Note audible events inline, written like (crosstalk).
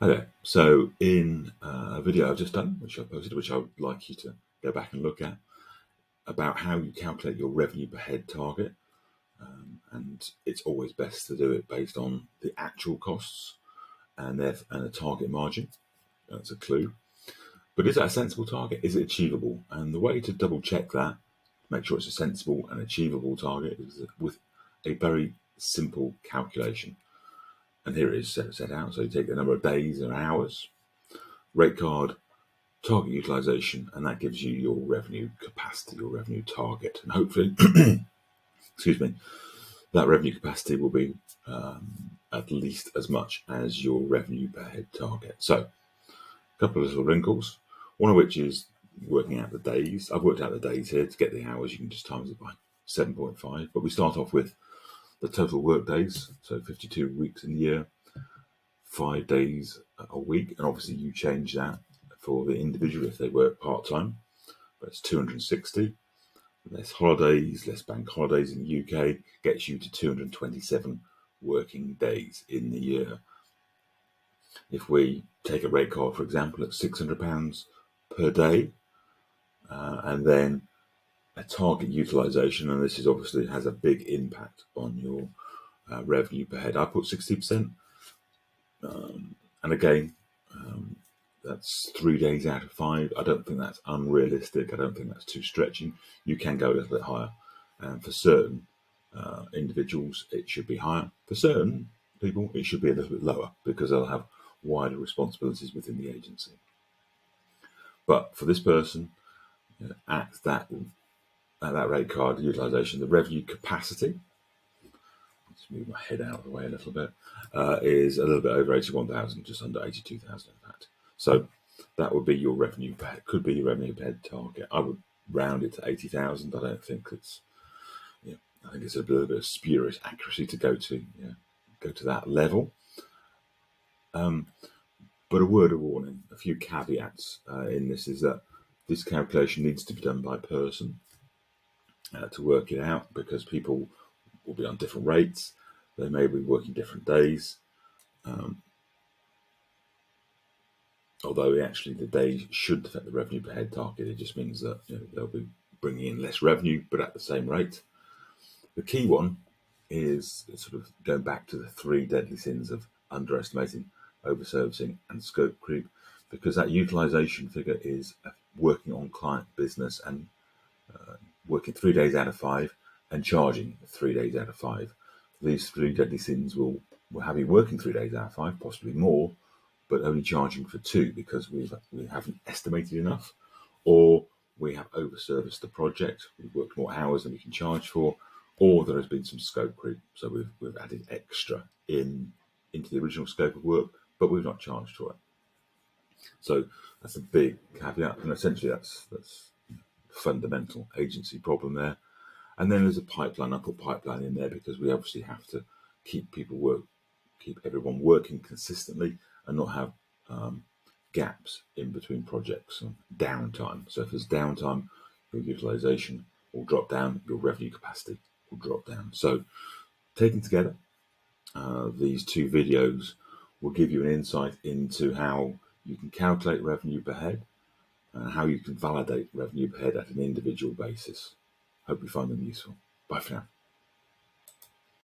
Okay, so in uh, a video I've just done, which I posted, which I would like you to go back and look at, about how you calculate your revenue per head target. Um, and it's always best to do it based on the actual costs and, and a target margin. That's a clue. But is that a sensible target? Is it achievable? And the way to double check that, make sure it's a sensible and achievable target, is with a very simple calculation. And here it is set, set out. So you take the number of days and hours, rate card, target utilization, and that gives you your revenue capacity, your revenue target. And hopefully, (clears throat) excuse me, that revenue capacity will be um, at least as much as your revenue per head target. So, a couple of little wrinkles, one of which is working out the days. I've worked out the days here to get the hours. You can just times it by 7.5, but we start off with the total work days, so 52 weeks in a year, five days a week, and obviously you change that for the individual if they work part time, but it's 260. Less holidays, less bank holidays in the UK gets you to 227 working days in the year. If we take a rate card, for example, at £600 per day, uh, and then a target utilization, and this is obviously has a big impact on your uh, revenue per head. I put 60%. Um, and again, um, that's three days out of five. I don't think that's unrealistic. I don't think that's too stretching. You can go a little bit higher. And for certain uh, individuals, it should be higher. For certain people, it should be a little bit lower because they'll have wider responsibilities within the agency. But for this person, you know, at that at that rate card utilization, the revenue capacity, let's move my head out of the way a little bit, uh, is a little bit over 81,000, just under 82,000 in fact. So that would be your revenue could be your revenue per head target. I would round it to 80,000. I don't think it's, you know, I think it's a little bit of spurious accuracy to go to, know, go to that level. Um, but a word of warning, a few caveats uh, in this is that this calculation needs to be done by person uh, to work it out because people will be on different rates. They may be working different days. Um, although actually the days should affect the revenue per head target, it just means that you know, they'll be bringing in less revenue but at the same rate. The key one is sort of going back to the three deadly sins of underestimating, overservicing, and scope creep, because that utilization figure is working on client business and uh, working three days out of five and charging three days out of five. These three deadly sins will, will have you working three days out of five, possibly more, but only charging for two because we've, we haven't estimated enough, or we have overserviced the project, we've worked more hours than we can charge for, or there has been some scope creep. So we've, we've added extra in into the original scope of work, but we've not charged for it. So that's a big caveat, and essentially that's that's fundamental agency problem there. And then there's a pipeline. I put pipeline in there because we obviously have to keep people work, keep everyone working consistently, and not have um, gaps in between projects and downtime. So if there's downtime, your utilization will drop down, your revenue capacity will drop down. So taken together, uh, these two videos will give you an insight into how you can calculate revenue per head and how you can validate revenue per head at an individual basis. Hope you find them useful. Bye for now.